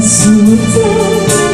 心中